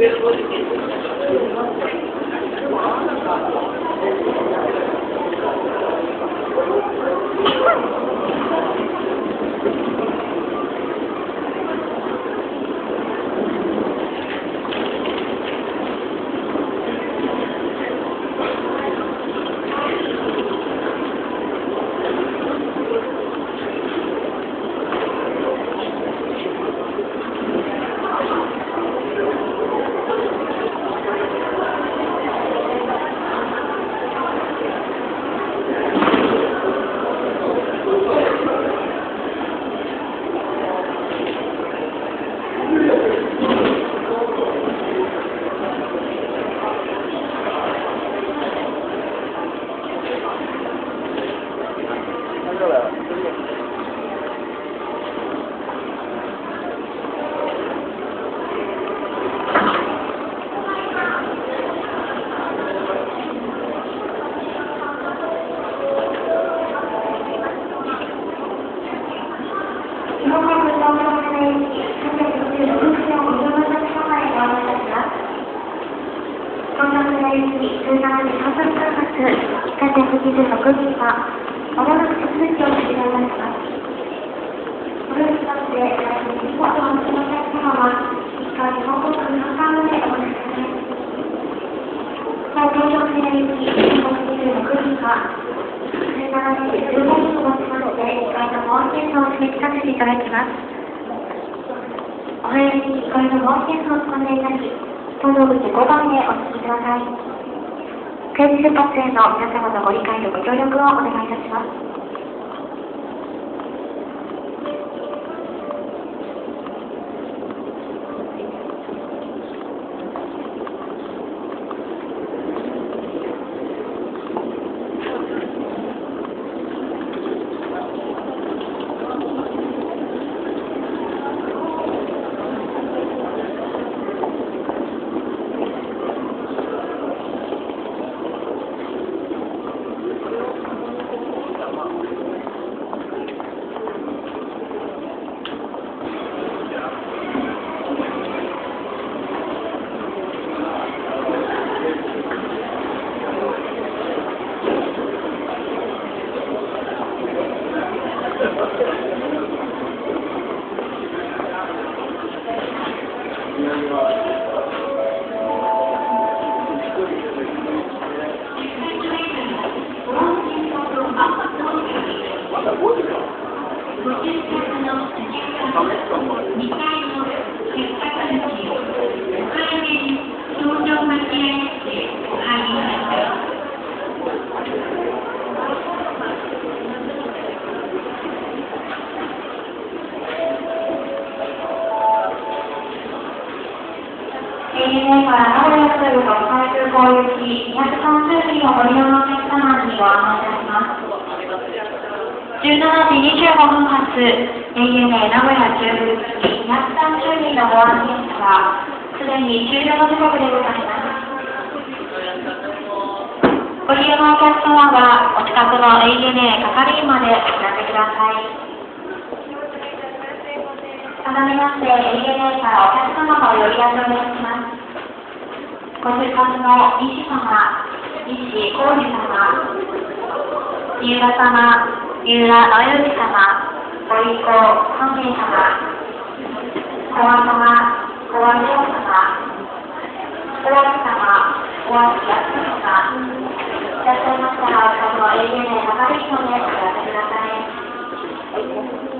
primeiro gol de quem? 東京国内行き17時30分発、午前26時は、まもなく手続きを始めます。これに対して、日本とお持ちのお客様は、一回日本国の3までお待ちください。東京国内行き26時は、17時15分をもちまして、1階の保安検査を設置させていただきます。お早めに1階の保安検査をお積んでいただき、搭乗口5番へお進みください。クレジ出発への皆様のご理解とご協力をお願いいたします。行き230便をご利用のお客様にご案内いたします。17時25分発 ANA 名古屋中部行き230便のご案内ですが、すでに終了の時刻でございます。ご利用のお客様はお近くの ANA 係員までお知らせください。改めまして ANA からお客様の呼び出しをいたします。ご出発の西様、西浩二様、三浦様、三浦直之様、ご一行三名様、小和様、小和亮様、小和様、小和康様、いらっしゃいましたら、お近くの ANA 係員までお知らせください。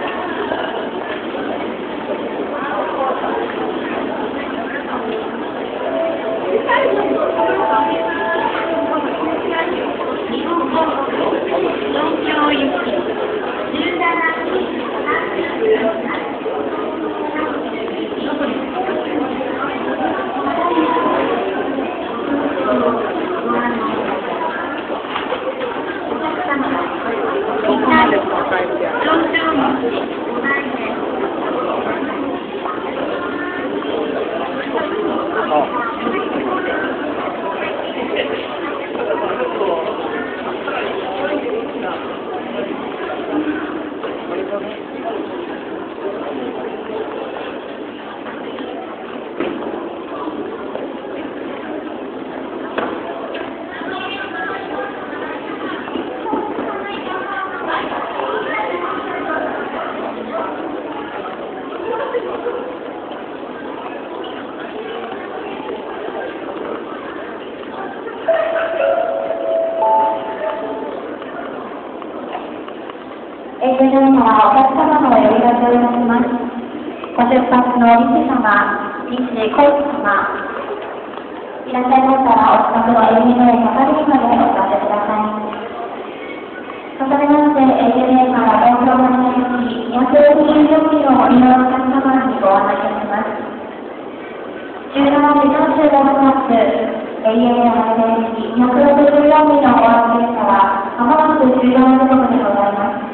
Right, yeah. 様、理事小一様、いらっしゃいましたらお近くの営業所へ係員までお知らせください。改めまして、ANA から東京マリナ行き264機のご利用のお客様にご案内いたします。17時45分発、ANA マリナ行き264機のお案内列車は、まもなく終了のところでございます。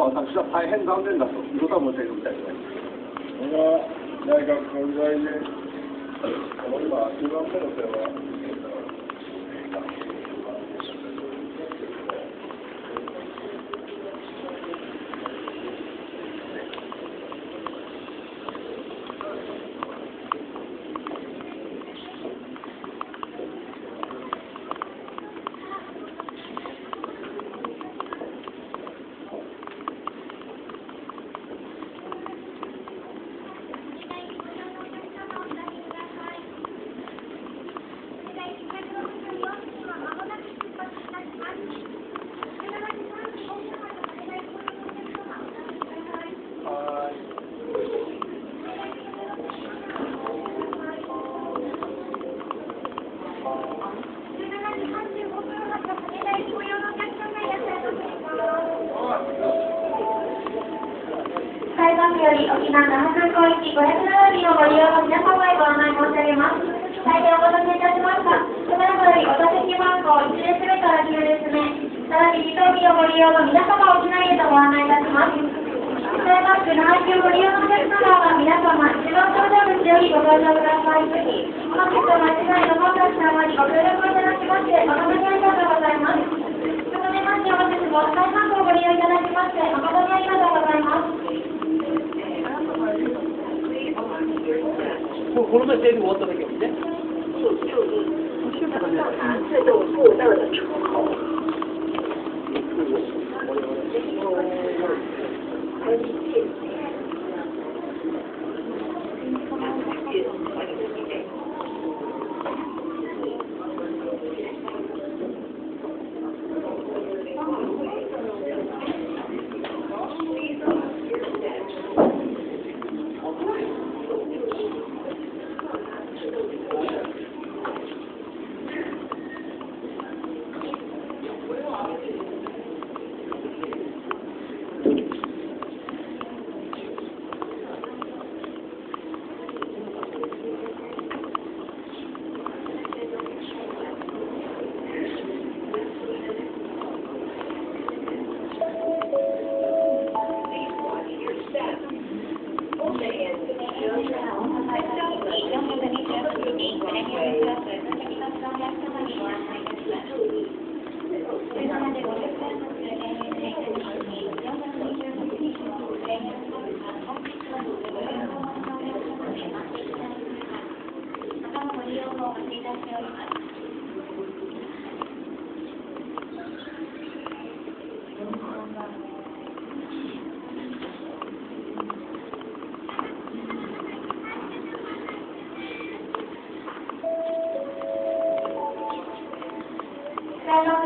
は、私は大変残念だということは申し上げたいと思います。これは内閣総理大臣、この今、10番目の点は、裁判日より沖縄那覇空港行き507便をご利用の皆様へご案内申し上げます。大変お待たせいたしました。ただいまよりお座席番号1列目から9列目、さらに2等便をご利用の皆様を機内へとご案内いたします。スカイバック那覇級ご利用のお客様は皆様、一番よりご登場くださいまし。本日お間違いの本達様にご協力いただきまして、誠にありがとう。ございます。改めまして本日も大半をご利用いただきまして、誠にありがとうございます。もうこの前整理終わっただけですね。そうそう。そう。上次都过到了出口。我们这个。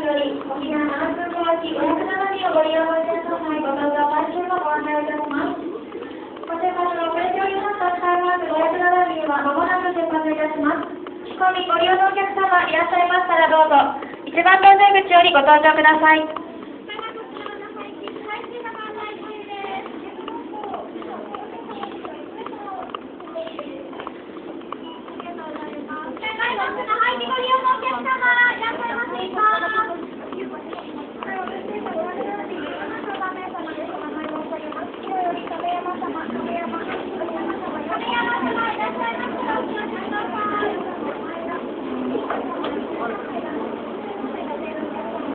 より沖縄南空港行き507便をご利用いただく際、ご搭乗回収のご案内いたします。ご出発の遅れておりますスタイマーク507便はまもなく出発いたします。仕込みご利用のお客様いらっしゃいましたらどうぞ、一番搭乗口よりご搭乗ください。